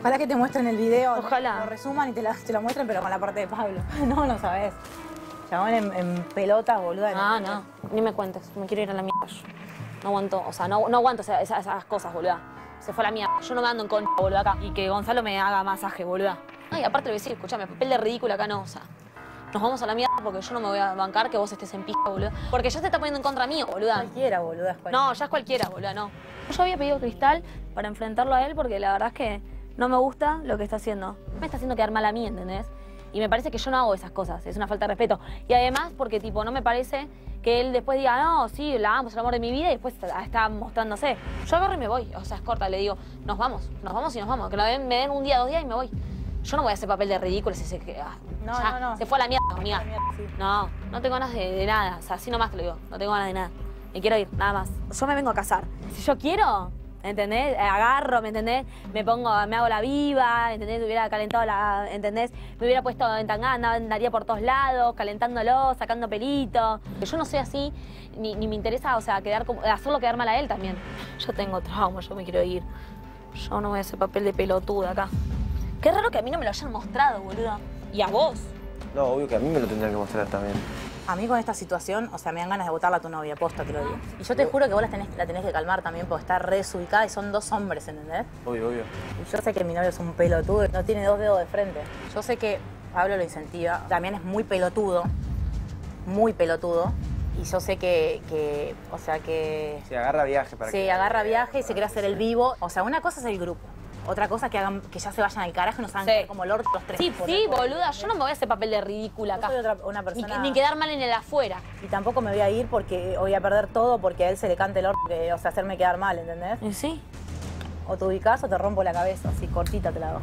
Ojalá que te muestren el video. Ojalá. Lo resuman y te, la- te lo muestren, pero con la parte de Pablo. No, no sabes. Chabón en, en pelotas, boluda. Ah, no, ni me cuentes, me quiero ir a la mierda. No aguanto, o sea, no, no aguanto esas, cosas, boluda. Se fue a la mierda. Yo no me ando en concha, boluda, acá. Y que Gonzalo me haga masaje, boluda. Ay, aparte le voy a decir, escúchame, papel de ridículo acá no, o sea. Nos vamos a la mierda porque yo no me voy a bancar que vos estés en pija, boluda. Porque ya se está poniendo en contra mío, boluda. Cualquiera, boluda. es cualquiera. No, ya es cualquiera, boluda, no. Yo había pedido cristal para enfrentarlo a él porque la verdad es que no me gusta lo que está haciendo. Me está haciendo quedar mal a mí, ¿entendés? Y me parece que yo no hago esas cosas, es una falta de respeto. Y además porque, tipo, no me parece que él después diga, no, sí, la amo, es el amor de mi vida, y después está, mostrándose. Yo agarro y me voy, o sea, es corta, le digo, nos vamos, nos vamos y nos vamos, que me den un día, dos días y me voy. Yo no voy a hacer papel de ridículo, ese que... ah, No, ya, no, no. Se fue a la mierda, amiga. Mierda, sí. No, no tengo ganas de, de nada. O sea, así nomás te lo digo. No tengo ganas de nada. Me quiero ir, nada más. Yo me vengo a casar. Si yo quiero, ¿entendés? Eh, Agarro, ¿me entendés? Me pongo, me hago la viva, ¿entendés? Me hubiera calentado la, ¿entendés? Me hubiera puesto en tangana, andaría por todos lados, calentándolo, sacando pelito. Yo no soy así, ni, ni me interesa, o sea, quedar como, hacerlo quedar mal a él también. Yo tengo trauma, yo me quiero ir. Yo no voy a hacer papel de pelotuda acá. Qué raro que a mí no me lo hayan mostrado, boludo. Y a vos. No, obvio que a mí me lo tendrían que mostrar también. A mí con esta situación, o sea, me dan ganas de botarla a tu novia, posta te lo digo. Y yo te juro que vos la tenés, la tenés que calmar también porque está re desubicada y son dos hombres, ¿entendés? Obvio, obvio. Y yo sé que mi novio es un pelotudo, no tiene dos dedos de frente. Yo sé que Pablo lo incentiva, también es muy pelotudo, muy pelotudo. Y yo sé que, que, o sea, que Se agarra viaje para se que... agarra viaje y se quiere hacer el vivo. O sea, una cosa es el grupo, otra cosa que, hagan, que ya se vayan al carajo y nos hagan Sí. como el orto los tres. Sí, sí, boluda, yo no me voy a hacer papel de ridícula acá. soy otra- una Ni, persona... ni quedar mal en el afuera. Y tampoco me voy a ir porque voy a perder todo porque a él se le cante el orto, que, o sea, hacerme quedar mal, ¿entendés? ¿Y sí? O te ubicás o te rompo la cabeza, así cortita te la hago.